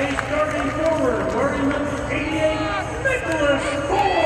is starting forward, starting number 88, Nicholas Ford.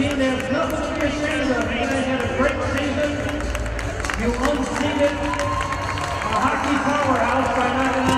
Team has nothing to be ashamed of. They had a great season. You unseated a hockey powerhouse by knocking